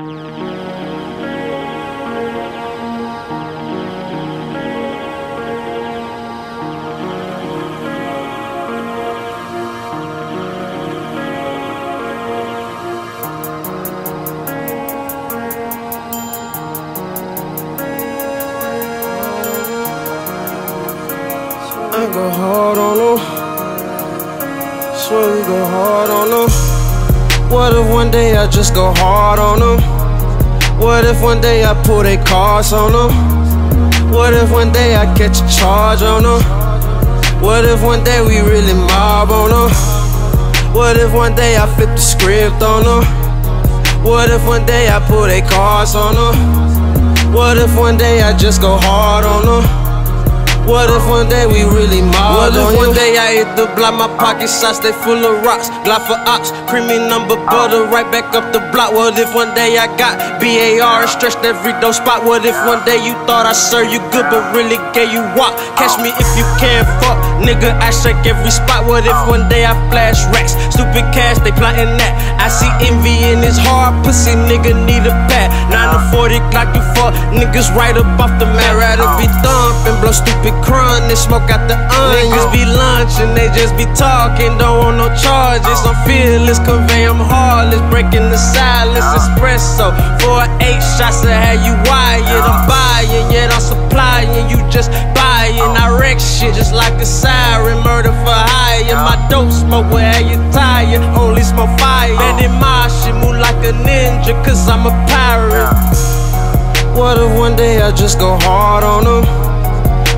I go hard on them. Swear we go hard on them. What if one day I just go hard on them? What if one day I pull their cars on them? What if one day I catch a charge on them? What if one day we really mob on them? What if one day I flip the script on them? What if one day I pull their cars on them? What if one day I just go hard on them? What if one day we really mob? What if one day I hit the block, my pocket shots, they full of rocks. Glock for ops, creamy number butter, right back up the block. What if one day I got BAR stretched every dope spot? What if one day you thought I served you good, but really gave you walk Catch me if you can, fuck, nigga, I shake every spot. What if one day I flash racks, stupid cash, they plotting that. I see envy in his heart, pussy nigga need a pat 9 to 40 clock, you fuck, niggas right up off the mat Rather be thumping, blow stupid crun and smoke out the onion. Niggas be lunching, they just be talking, don't want no charges. I'm fearless, convey I'm heartless, breaking the silence. Uh. Espresso, four eight shots to have you wired. I'm uh. buying, yet I'm supplying, you just buying. I wreck shit just like a siren, murder for hire. My dope smoke have you tired, only smoke fire. Uh. Bending my shit, move like a ninja, cause I'm a pirate. What if one day I just go hard on them?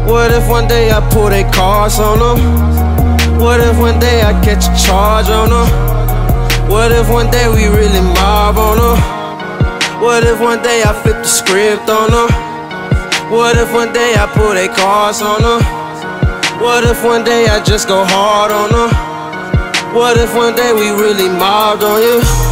What if one day I pull their cars on them? What if one day I catch a charge on them? What if one day we really mob on them? What if one day I flip the script on them? What if one day I pull their cars on them? What if one day I just go hard on her? What if one day we really mobbed on you?